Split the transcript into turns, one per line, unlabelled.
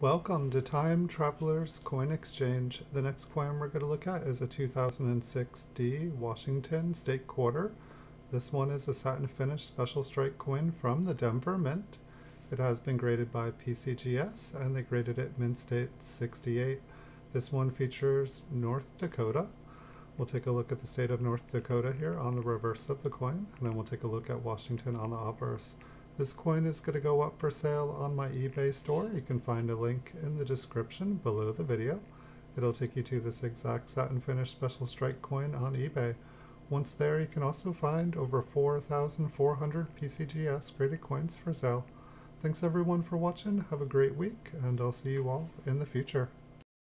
Welcome to Time Travelers Coin Exchange. The next coin we're going to look at is a 2006 D Washington State Quarter. This one is a satin finish special strike coin from the Denver Mint. It has been graded by PCGS and they graded it Mint State 68. This one features North Dakota. We'll take a look at the state of North Dakota here on the reverse of the coin, and then we'll take a look at Washington on the obverse. This coin is going to go up for sale on my eBay store. You can find a link in the description below the video. It'll take you to this exact satin finish special strike coin on eBay. Once there, you can also find over 4,400 PCGS graded coins for sale. Thanks everyone for watching, have a great week, and I'll see you all in the future.